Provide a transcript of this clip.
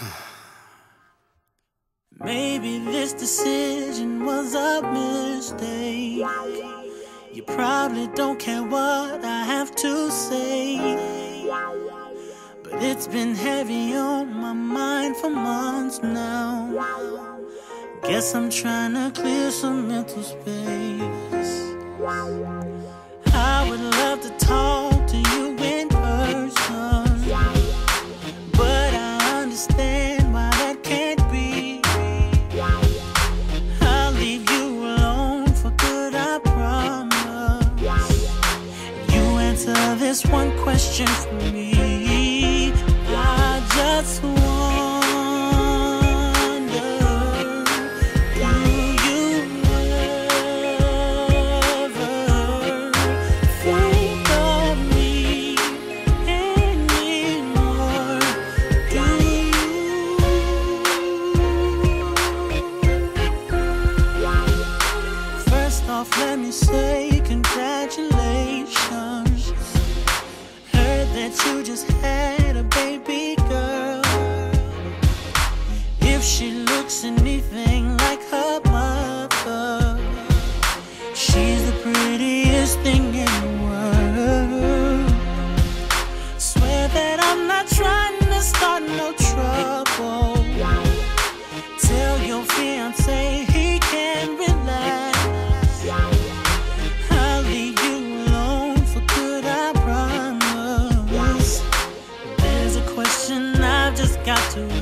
Maybe this decision was a mistake. You probably don't care what I have to say. But it's been heavy on my mind for months now. Guess I'm trying to clear some mental space. This one question for me. I just wonder, do you ever think of me anymore? Do you? First off, let me say congratulations that you just had a baby girl. If she looks anything like her mother, she's the prettiest thing in the world. Swear that I'm not trying to start no trouble. got to